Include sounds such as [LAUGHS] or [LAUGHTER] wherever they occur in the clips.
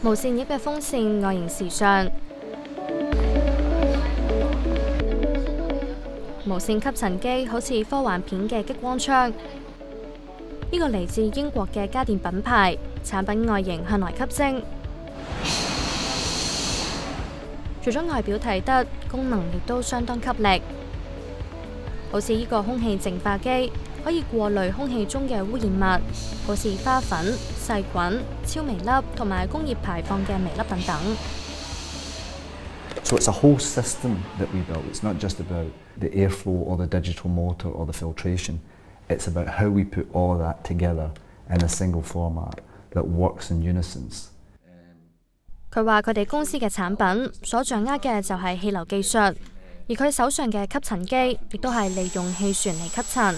無線葉嘅風扇外形時尚，無線吸塵機好似科幻片嘅激光槍。呢個嚟自英國嘅家電品牌，產品外形向來吸睛。除咗外表睇得，功能亦都相當吸力。好似呢個空氣淨化機，可以過濾空氣中嘅污染物，好似花粉、細菌、超微粒同埋工業排放嘅微粒等等。So it's a whole system that we built. It's not just about the airflow or the digital motor or the filtration. It's about how we put all of that together in a single format that works in unison. 佢話：佢哋公司嘅產品所掌握嘅就係氣流技術，而佢手上嘅吸塵機亦都係利用氣旋嚟吸塵。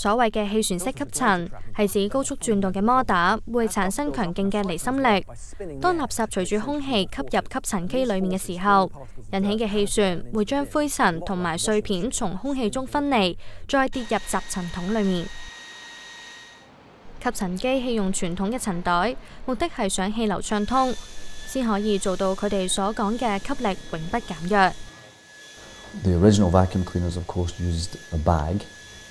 所謂嘅氣旋式吸塵係指高速轉動嘅摩打會產生強勁嘅離心力，當垃圾隨住空氣吸入吸塵機裡面嘅時候，引起嘅氣旋會將灰塵同埋碎片從空氣中分離，再跌入集塵桶裡面。吸塵機棄用傳統嘅塵袋，目的係想氣流暢通，先可以做到佢哋所講嘅吸力永不減弱。The original vacuum cleaners, of course, used a bag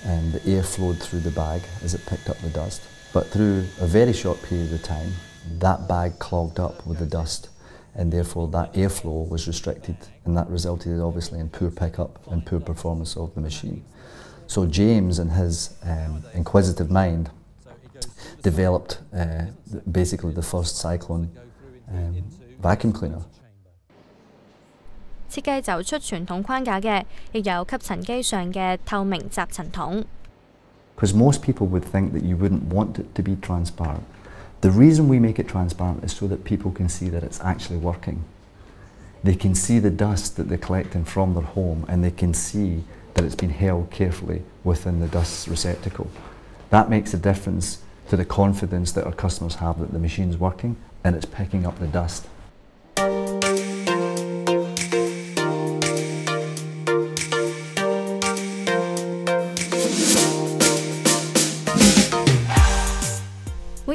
and the air flowed through the bag as it picked up the dust. But through a very short period of time, that bag clogged up with the dust and therefore that airflow was restricted and that resulted obviously in poor pickup and poor performance of the machine. So James, in his um, inquisitive mind, developed uh, basically the first cyclone um, vacuum cleaner. 设计走出传统框架嘅，亦有吸尘机上嘅透明集尘筒。 Because most people would think that you wouldn't want it to be transparent. The reason we make it transparent is so that people can see that it's actually working. They can see the dust that they're collecting from their home and they can see that it's been held carefully within the dust receptacle. That makes a difference to the confidence that our customers have that the machine's working and it's picking up the dust.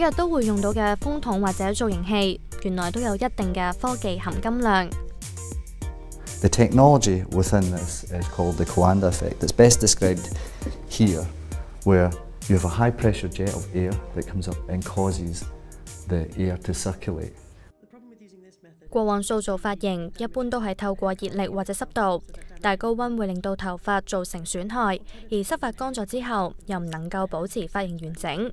日都會用到嘅風筒或者造型器，原來都有一定嘅科技含金量。The technology within this is called the Coanda effect. It's best described here, where you have a high pressure jet of air that comes up and causes the air to circulate. 過往塑造髮型一般都係透過熱力或者濕度，但高溫會令到頭髮造成損害，而濕髮乾咗之後又唔能夠保持髮型完整。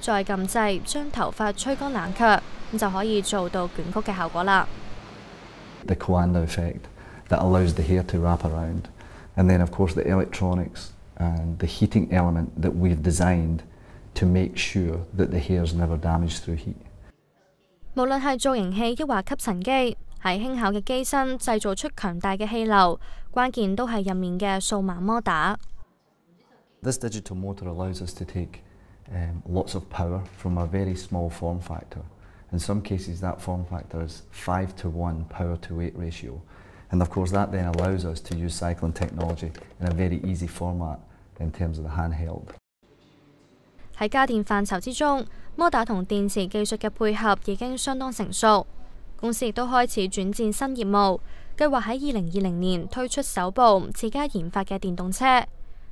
再撳掣將頭髮吹乾冷卻，咁就可以做到捲曲嘅效果啦。The Coanda effect that allows the hair to wrap around. And then, of course, the electronics and the heating element that we've designed to make sure that the hair is never damaged through heat. 無論係造型器抑或吸塵機，喺輕巧嘅機身製造出強大嘅氣流，關鍵都係入面嘅數碼摩打。This digital motor allows us to take um, lots of power from a very small form factor. In some cases, that form factor is 5 to 1 power to weight ratio. And of course, that then allows us to use cycling technology in a very easy format in terms of the handheld. 喺家电范畴之中，摩打同电池技术嘅配合已经相当成熟。公司亦都开始转战新业务，计划喺二零二零年推出首部自家研发嘅电动车。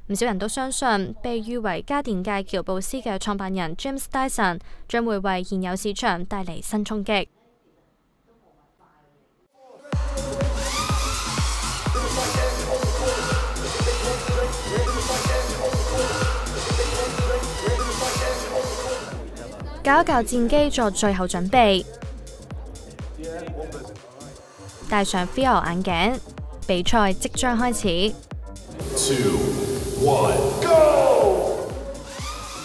唔少人都相信，被譽為家電界喬布斯嘅創辦人 James Dyson 將會為現有市場帶嚟新衝擊。搞一搞戰機作最後準備，戴上 VR 眼鏡，比賽即將開始。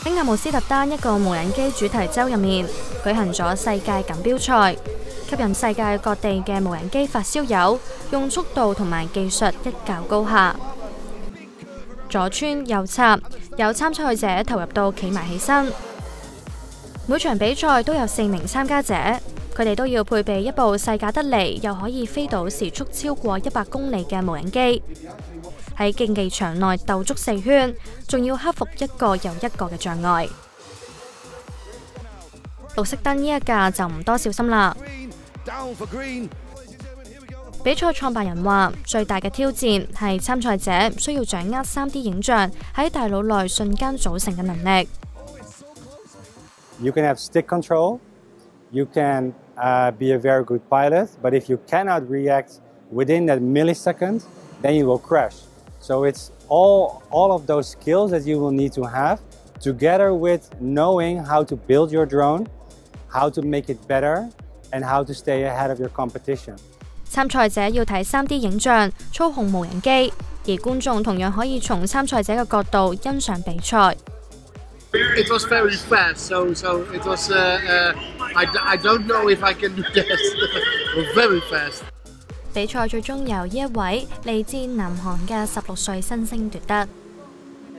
喺阿姆斯特丹一個無人機主題周入面舉行咗世界錦標賽，吸引世界各地嘅無人機發燒友用速度同埋技術一較高下。左穿右插，有參賽者投入到企埋起身。每場比賽都有四名參加者，佢哋都要配備一部細架得嚟又可以飛到時速超過一百公里嘅無人機，喺竞技场内斗足四圈，仲要克服一个又一个嘅障碍。绿色灯呢一架就唔多小心啦。比赛创办人话：最大嘅挑战系参赛者需要掌握三 D 影像喺大脑内瞬间组成嘅能力。You can have stick control. You can uh, be a very good pilot, but if you cannot react within that millisecond, then you will crash. So it's all all of those skills that you will need to have, together with knowing how to build your drone, how to make it better, and how to stay ahead of your competition. 参赛者要睇三 D 影像，操控无人机，而观众同样可以从参赛者嘅角度欣赏比赛。 It was very fast, so so it was. Uh, uh, I, I don't know if I can [LAUGHS] do that. [LAUGHS] very fast. 比赛最终由呢一位嚟自南韩嘅十六岁新星夺得。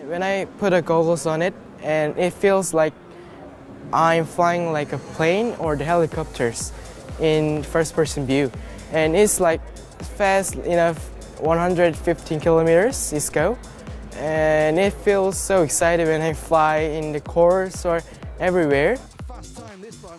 When I put the goggles on it, and it feels like I'm flying like a plane or the helicopters in first person view. And it's like fast enough 115 kilometers is go. And it feels so excited when I fly in the course or everywhere.